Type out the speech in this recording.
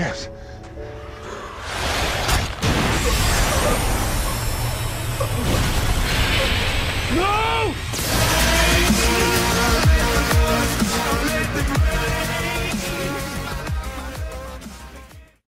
chance. No!